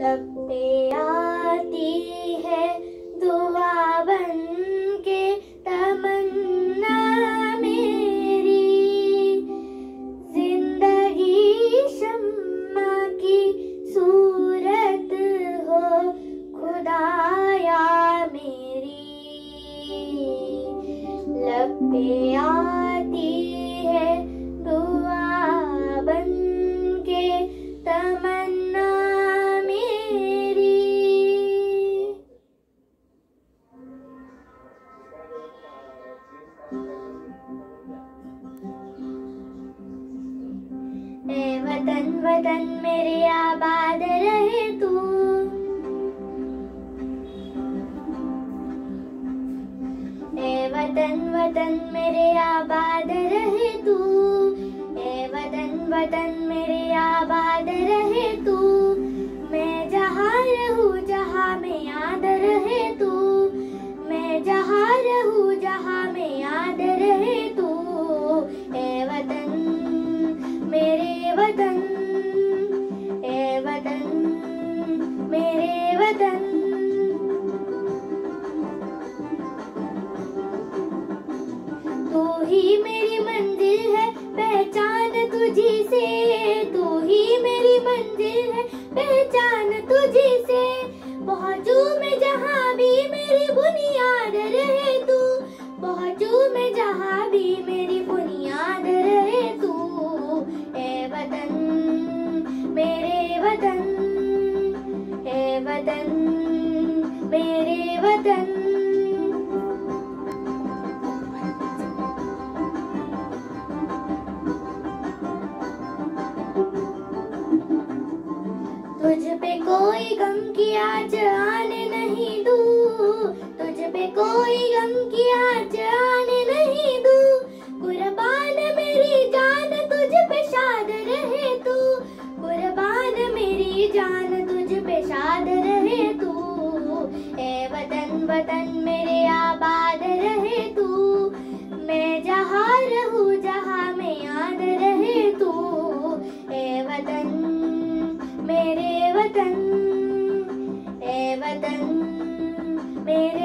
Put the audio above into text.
लब आती है दुआ बन के तमन्ना मेरी। ज़िंदगी शम्मा की सूरत हो, खुदाया मेरी। लब पे आती वतन मेरे आबाद रहे तू। ए वतन वतन मेरे आबाद रहे तू। ए वतन वतन मेरे आबाद वतन तू ही मेरी मंजिल है, पहचान तुझी से। तू ही मेरी मंजिल है, पहचान तुझी से। पहुंचू मैं जहाँ भी मेरी बुनियाद रहे तू पहुंचू मैं जहाँ भी मेरी वतन, मेरे वतन। तुझ पे कोई गम की आज आने नहीं दू, तुझ पे कोई गम वतन मेरे आबाद रहे तू। मैं जहाँ रहूँ, जहाँ मैं याद रहे तू। ए वतन, मेरे वतन, ए वतन, मेरे